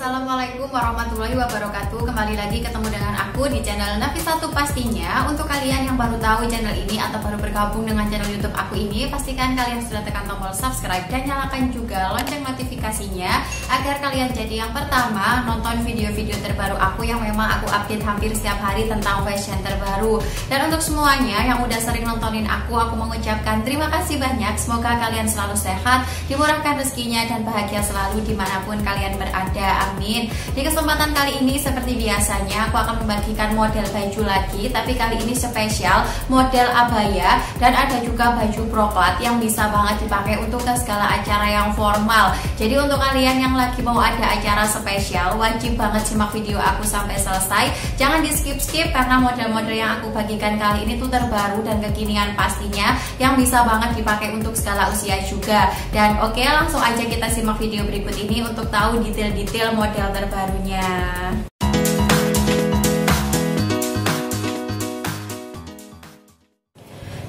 Assalamualaikum warahmatullahi wabarakatuh. Kembali lagi ketemu dengan aku di channel Nafi Satu pastinya. Untuk kalian yang baru tahu channel ini Atau baru bergabung dengan channel youtube aku ini Pastikan kalian sudah tekan tombol subscribe Dan nyalakan juga lonceng notifikasinya Agar kalian jadi yang pertama Nonton video-video terbaru aku Yang memang aku update hampir setiap hari Tentang fashion terbaru. Dan untuk semuanya yang udah sering nontonin aku Aku mengucapkan terima kasih banyak. Semoga kalian selalu sehat Dimurahkan rezekinya dan bahagia selalu Di mana pun kalian berada Amin. Di kesempatan kali ini seperti biasanya aku akan membagikan model baju lagi, tapi kali ini spesial model abaya dan ada juga baju proklat yang bisa banget dipakai untuk ke segala acara yang formal. Jadi untuk kalian yang lagi mau ada acara spesial, wajib banget simak video aku sampai selesai. Jangan di skip-skip karena model-model yang aku bagikan kali ini tuh terbaru dan kekinian pastinya yang bisa banget dipakai untuk segala usia juga. Dan oke, langsung aja kita simak video berikut ini untuk tahu detail-detail model terbarunya.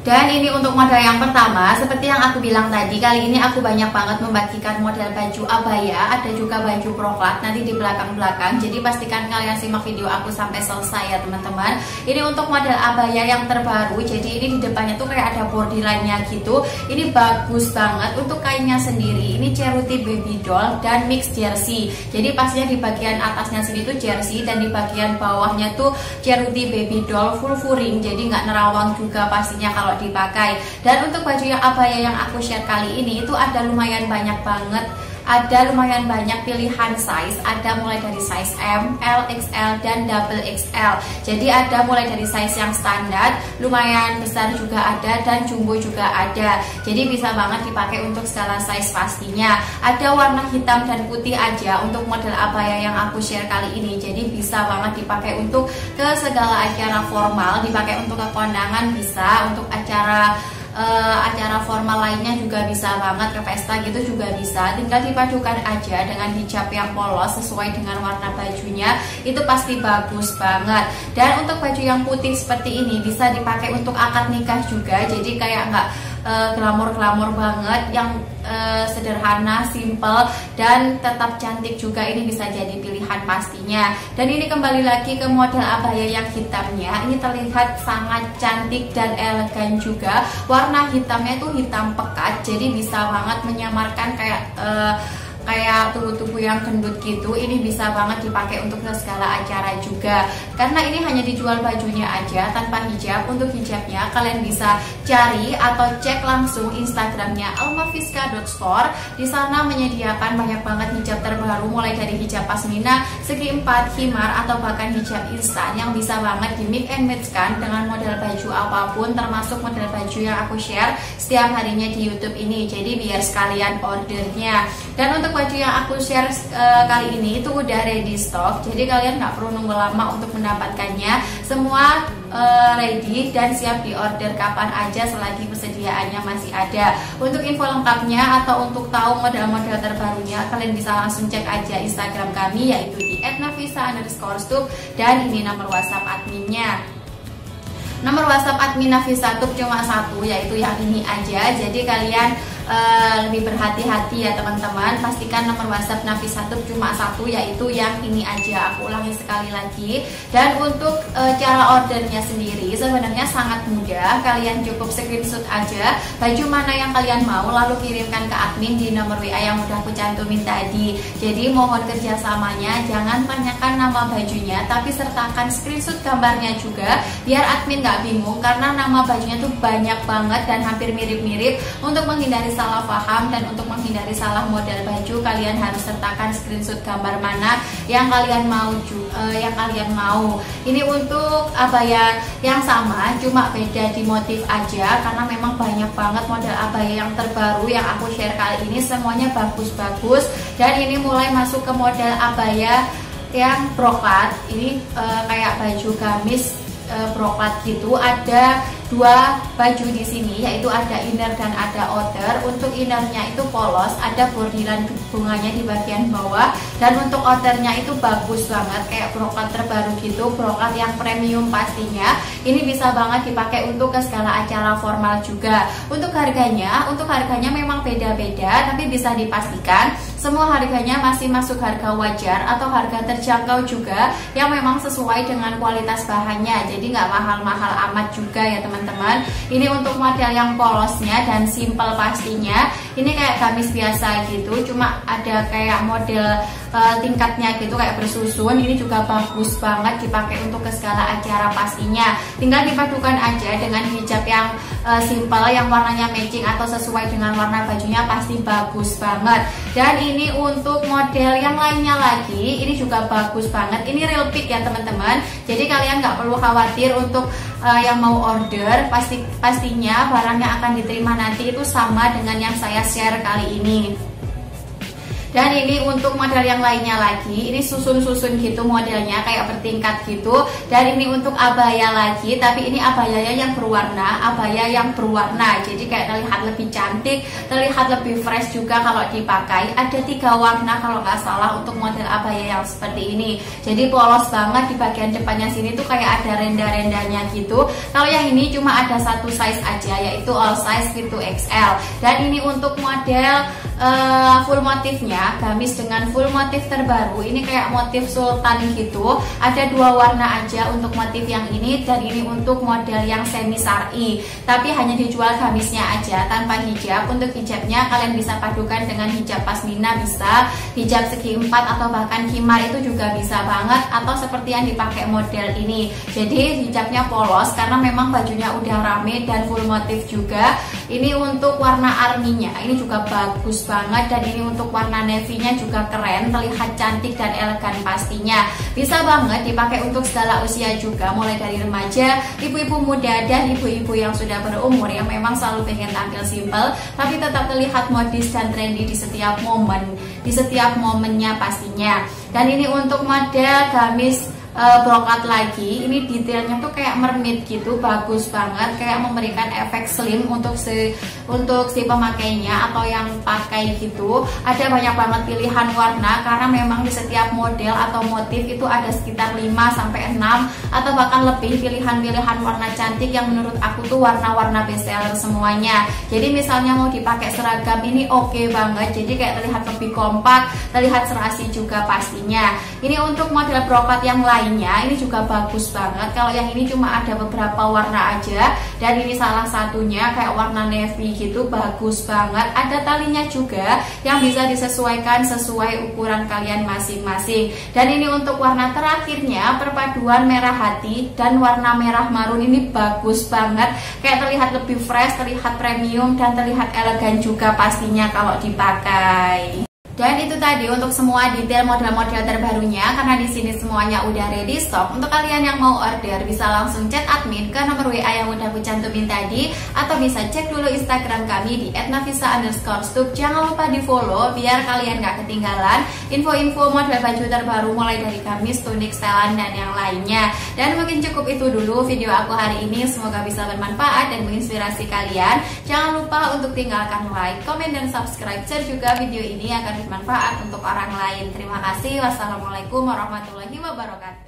Dan ini untuk model yang pertama, seperti yang aku bilang tadi, kali ini aku banyak banget membagikan model baju abaya, ada juga baju proklat nanti di belakang-belakang. Jadi pastikan kalian simak video aku sampai selesai ya teman-teman. Ini untuk model abaya yang terbaru, jadi ini di depannya tuh kayak ada bordirannya gitu. Ini bagus banget untuk kainnya sendiri. Ini ceruti baby doll dan mix jersey. Jadi pastinya di bagian atasnya sini tuh jersey dan di bagian bawahnya tuh ceruti baby doll full furing. Jadi nggak nerawang juga pastinya kalau kalau dipakai. Dan untuk baju yang abaya yang aku share kali ini itu ada lumayan banyak banget ada lumayan banyak pilihan size. Ada mulai dari size M, L, XL, dan double XL jadi ada mulai dari size yang standar lumayan besar juga ada dan jumbo juga ada. Jadi bisa banget dipakai untuk segala size pastinya. Ada warna hitam dan putih aja untuk model abaya yang aku share kali ini. Jadi bisa banget dipakai untuk ke segala acara formal dipakai untuk ke kondangan bisa untuk acara uh, acara formal lainnya juga bisa banget ke pesta gitu juga bisa. Tinggal dipadukan aja dengan hijab yang polos sesuai dengan warna bajunya itu pasti bagus banget. Dan untuk baju yang putih seperti ini bisa dipakai untuk akad nikah juga jadi kayak nggak uh, glamor-glamor banget yang uh, sederhana, simple dan tetap cantik juga ini bisa jadi pilihan pastinya. Dan ini kembali lagi ke model abaya yang hitamnya. Ini terlihat sangat cantik dan elegan juga. Warna hitamnya itu hitam pekat, jadi bisa banget menyamarkan kayak uh, kayak tubuh-tubuh yang gendut gitu ini bisa banget dipakai untuk segala acara juga. Karena ini hanya dijual bajunya aja tanpa hijab. Untuk hijabnya kalian bisa cari atau cek langsung instagramnya almafiska.store di sana menyediakan banyak banget hijab terbaru mulai dari hijab pasmina segi empat himar atau bahkan hijab instan yang bisa banget di mix and match kan dengan model baju apa pun termasuk model baju yang aku share setiap harinya di youtube ini. Jadi biar sekalian ordernya. Dan untuk baju yang aku share uh, kali ini itu udah ready stock. Jadi kalian nggak perlu nunggu lama untuk mendapatkannya. Semua uh, ready dan siap di order kapan aja selagi persediaannya masih ada. Untuk info lengkapnya atau untuk tahu model-model terbarunya kalian bisa langsung cek aja instagram kami yaitu di @navisa underscore dan ini nomor whatsapp adminnya. Nomor whatsapp admin Nafisa cuma satu yaitu yang ini aja. Jadi kalian uh, lebih berhati-hati ya teman-teman. Pastikan nomor WhatsApp Nafisa Tuh cuma satu yaitu yang ini aja. Aku ulangi sekali lagi. Dan untuk uh, cara ordernya sendiri sebenarnya sangat mudah. Kalian cukup screenshot aja. Baju mana yang kalian mau lalu kirimkan ke admin di nomor WA yang udah aku cantumin tadi. Jadi mohon kerjasamanya. Jangan tanyakan nama bajunya tapi sertakan screenshot gambarnya juga biar admin nggak bingung karena nama bajunya tuh banyak banget dan hampir mirip-mirip. Untuk menghindari salah paham dan untuk menghindari salah model baju kalian harus sertakan screenshot gambar mana yang kalian mau uh, yang kalian mau. Ini untuk abaya yang sama cuma beda di motif aja karena memang banyak banget model abaya yang terbaru yang aku share kali ini semuanya bagus-bagus. Dan ini mulai masuk ke model abaya yang brokat ini uh, kayak baju gamis uh, brokat gitu. Ada dua baju di sini yaitu ada inner dan ada outer. Untuk innernya itu polos ada bordiran bunganya di bagian bawah. Dan untuk outernya itu bagus banget kayak brokat terbaru gitu brokat yang premium pastinya. Ini bisa banget dipakai untuk ke segala acara formal juga. Untuk harganya untuk harganya memang beda-beda tapi bisa dipastikan semua harganya masih masuk harga wajar atau harga terjangkau juga yang memang sesuai dengan kualitas bahannya. Jadi nggak mahal-mahal amat juga ya teman-teman. Ini untuk model yang polosnya dan simple pastinya ini kayak gamis biasa gitu cuma ada kayak model uh, tingkatnya gitu kayak bersusun. Ini juga bagus banget dipakai untuk ke segala acara pastinya. Tinggal dipadukan aja dengan hijab yang uh, simple yang warnanya matching atau sesuai dengan warna bajunya pasti bagus banget. Dan ini untuk model yang lainnya lagi ini juga bagus banget. Ini real pick ya teman-teman. Jadi kalian nggak perlu khawatir untuk uh, yang mau order. Pasti pastinya barang yang akan diterima nanti. Itu sama dengan yang saya share kali ini dan ini untuk model yang lainnya lagi ini susun-susun gitu modelnya kayak bertingkat gitu. Dan ini untuk abaya lagi tapi ini abayanya yang berwarna abaya yang berwarna. Jadi kayak terlihat lebih cantik terlihat lebih fresh juga kalau dipakai. Ada tiga warna kalau nggak salah untuk model abaya yang seperti ini. Jadi polos banget di bagian depannya sini tuh kayak ada renda-rendanya gitu. Kalau yang ini cuma ada satu size aja yaitu all size gitu XL dan ini untuk model uh, full motifnya gamis dengan full motif terbaru. Ini kayak motif sultan gitu. Ada dua warna aja untuk motif yang ini dan ini untuk model yang semi sari. Tapi hanya dijual gamisnya aja tanpa hijab. Untuk hijabnya kalian bisa padukan dengan hijab pasmina bisa. Hijab segi empat atau bahkan khimar itu juga bisa banget. Atau seperti yang dipakai model ini. Jadi hijabnya polos karena memang bajunya udah rame dan full motif juga ini untuk warna arminya. Ini juga bagus banget dan ini untuk warna navy-nya juga keren terlihat cantik dan elegan pastinya. Bisa banget dipakai untuk segala usia juga mulai dari remaja ibu-ibu muda dan ibu-ibu yang sudah berumur yang memang selalu pengen tampil simple tapi tetap terlihat modis dan trendy di setiap momen di setiap momennya pastinya. Dan ini untuk model gamis uh, brokat lagi ini detailnya tuh kayak mermaid gitu bagus banget kayak memberikan efek slim untuk si untuk si pemakainya atau yang pakai gitu. Ada banyak banget pilihan warna karena memang di setiap model atau motif itu ada sekitar 5 sampai 6 atau bahkan lebih pilihan-pilihan warna cantik yang menurut aku tuh warna-warna bestseller semuanya. Jadi misalnya mau dipakai seragam ini oke okay banget jadi kayak terlihat lebih kompak terlihat serasi juga pastinya. Ini untuk model brokat yang lain lainnya ini juga bagus banget. Kalau yang ini cuma ada beberapa warna aja dan ini salah satunya kayak warna navy gitu bagus banget. Ada talinya juga yang bisa disesuaikan sesuai ukuran kalian masing-masing. Dan ini untuk warna terakhirnya perpaduan merah hati dan warna merah marun ini bagus banget. Kayak terlihat lebih fresh terlihat premium dan terlihat elegan juga pastinya kalau dipakai dan itu tadi untuk semua detail model-model terbarunya karena di sini semuanya udah ready stock. Untuk kalian yang mau order bisa langsung chat admin ke nomor WA yang udah aku cantumin tadi atau bisa cek dulu Instagram kami di @navisa Jangan lupa di follow biar kalian gak ketinggalan info-info model baju terbaru mulai dari gamis, tunik, setelan dan yang lainnya. Dan mungkin cukup itu dulu video aku hari ini. Semoga bisa bermanfaat dan menginspirasi kalian. Jangan lupa untuk tinggalkan like, komen dan subscribe. Share juga video ini akan bermanfaat untuk orang lain. Terima kasih. Wassalamualaikum warahmatullahi wabarakatuh.